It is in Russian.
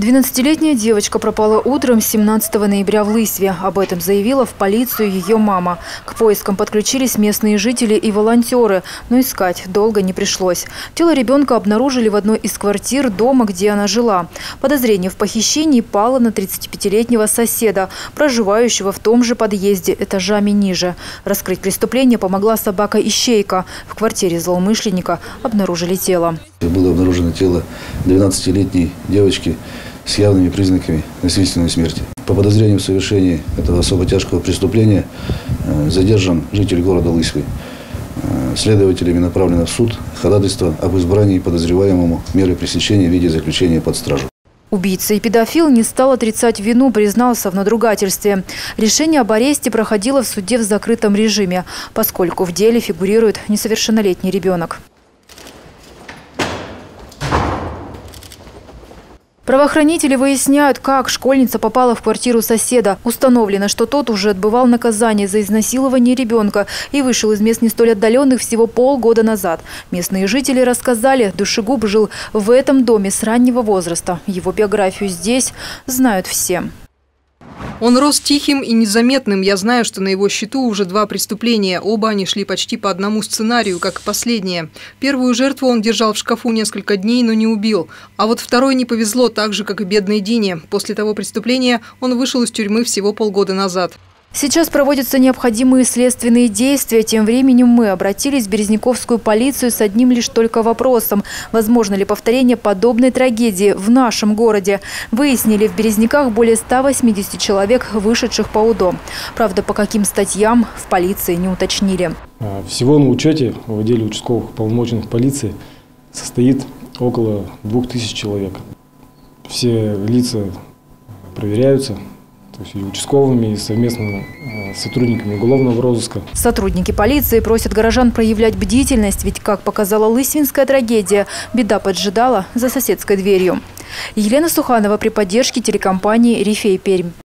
12-летняя девочка пропала утром 17 ноября в Лысве. Об этом заявила в полицию ее мама. К поискам подключились местные жители и волонтеры, но искать долго не пришлось. Тело ребенка обнаружили в одной из квартир дома, где она жила. Подозрение в похищении пало на 35-летнего соседа, проживающего в том же подъезде, этажами ниже. Раскрыть преступление помогла собака-ищейка. В квартире злоумышленника обнаружили тело. Было обнаружено тело 12-летней девочки с явными признаками насильственной смерти. По подозрению в совершении этого особо тяжкого преступления э, задержан житель города Лысьвы. Э, Следователями направлено в суд ходатайство об избрании подозреваемому меры пресечения в виде заключения под стражу. Убийца и педофил не стал отрицать вину, признался в надругательстве. Решение об аресте проходило в суде в закрытом режиме, поскольку в деле фигурирует несовершеннолетний ребенок. Правоохранители выясняют, как школьница попала в квартиру соседа. Установлено, что тот уже отбывал наказание за изнасилование ребенка и вышел из мест не столь отдаленных всего полгода назад. Местные жители рассказали, душегуб жил в этом доме с раннего возраста. Его биографию здесь знают все. Он рос тихим и незаметным. Я знаю, что на его счету уже два преступления. Оба они шли почти по одному сценарию, как и последнее. Первую жертву он держал в шкафу несколько дней, но не убил. А вот второй не повезло так же, как и бедной Дине. После того преступления он вышел из тюрьмы всего полгода назад. Сейчас проводятся необходимые следственные действия. Тем временем мы обратились в Березняковскую полицию с одним лишь только вопросом. Возможно ли повторение подобной трагедии в нашем городе? Выяснили, в Березняках более 180 человек, вышедших по УДО. Правда, по каким статьям в полиции не уточнили. А, всего на учете в отделе участковых полномоченных полиции состоит около 2000 человек. Все лица проверяются, то есть и участковыми, и совместно э, с сотрудниками уголовного розыска. Сотрудники полиции просят горожан проявлять бдительность, ведь, как показала лысвинская трагедия, беда поджидала за соседской дверью. Елена Суханова при поддержке телекомпании «Рифей Пермь».